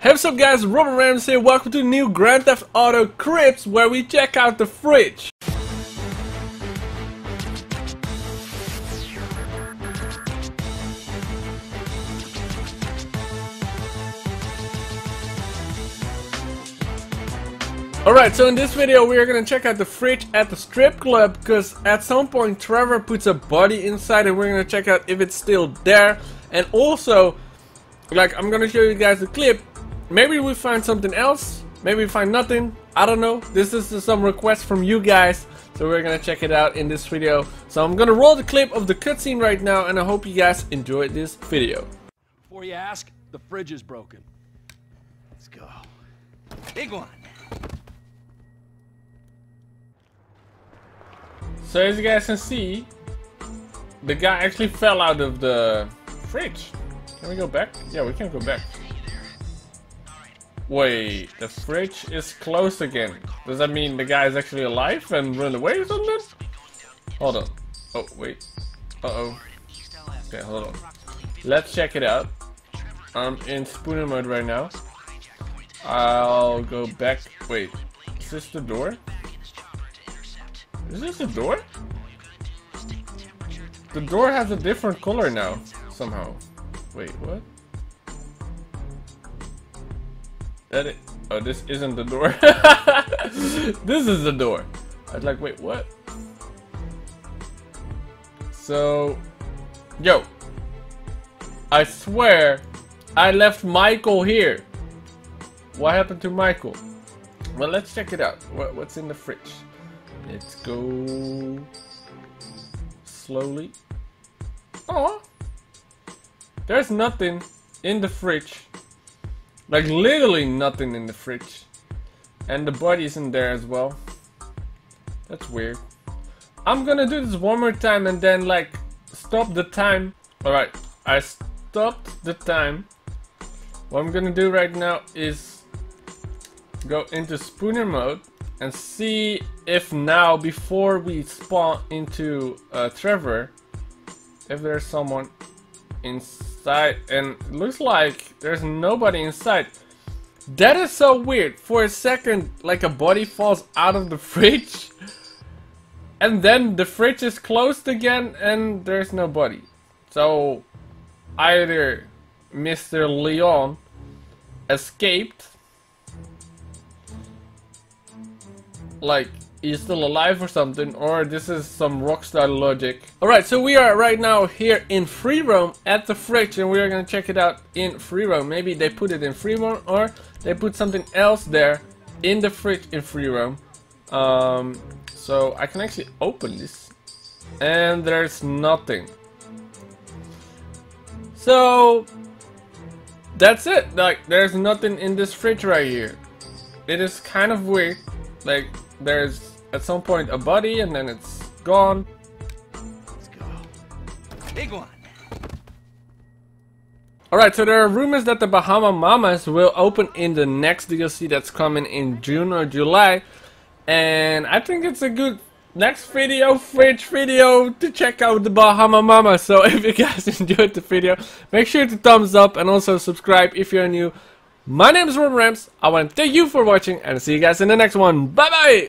Hey what's up guys, Robbin Rams here, welcome to new Grand Theft Auto Cribs where we check out the fridge. Alright, so in this video we are gonna check out the fridge at the strip club because at some point Trevor puts a body inside and we're gonna check out if it's still there. And also like I'm gonna show you guys the clip Maybe we find something else. Maybe we find nothing. I don't know. This is some request from you guys. So we're gonna check it out in this video. So I'm gonna roll the clip of the cutscene right now and I hope you guys enjoyed this video. Before you ask, the fridge is broken. Let's go. Big one. So as you guys can see, the guy actually fell out of the fridge. Can we go back? Yeah, we can go back. Wait, the fridge is closed again. Does that mean the guy is actually alive and run away or something? Hold on. Oh, wait. Uh-oh. Okay, hold on. Let's check it out. I'm in spooner mode right now. I'll go back. Wait, is this the door? Is this the door? The door has a different color now, somehow. Wait, what? Oh, this isn't the door. this is the door. I was like, wait, what? So, yo, I swear, I left Michael here. What happened to Michael? Well, let's check it out. What, what's in the fridge? Let's go slowly. Oh, there's nothing in the fridge. Like literally nothing in the fridge. And the body's in there as well. That's weird. I'm gonna do this one more time and then like stop the time. Alright, I stopped the time. What I'm gonna do right now is go into spooner mode and see if now before we spawn into uh, Trevor if there's someone inside and looks like there's nobody inside. That is so weird. For a second, like a body falls out of the fridge. And then the fridge is closed again and there's nobody. So either Mr. Leon escaped like he's still alive or something, or this is some rockstar logic. Alright, so we are right now here in free roam at the fridge and we are gonna check it out in free roam. Maybe they put it in free roam or they put something else there in the fridge in free roam. Um, so I can actually open this and there's nothing. So that's it. Like there's nothing in this fridge right here. It is kind of weird. Like there's at some point a body and then it's gone. Let's go. Big one. Alright, so there are rumors that the Bahama Mamas will open in the next DLC that's coming in June or July. And I think it's a good next video, fridge video, to check out the Bahama Mama. So if you guys enjoyed the video, make sure to thumbs up and also subscribe if you're new. My name is Robbin Rams. I want to thank you for watching and see you guys in the next one. Bye bye!